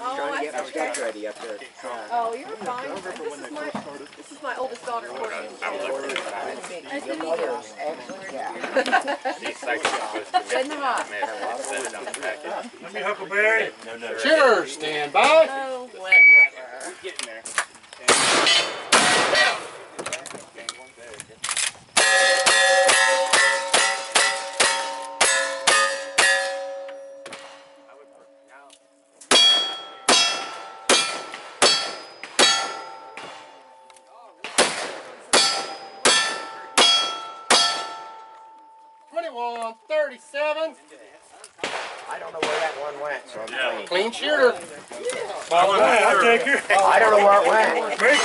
Oh, Trying to get my that's stuff ready up there. at the track. Oh, you're fine. This is my this is my oldest daughter, Courtney. Nice to meet you. Mother's excellent cat. These sites are supposed to Send them up. admit that it's in the package. Let me Huckleberry. No, no. Cheers, stand by. Oh, whatever. Getting there. Twenty-one, thirty-seven. I don't know where that one went, so I'm clean. Clean shooter. All right, I'll take her. I don't know where it went. Very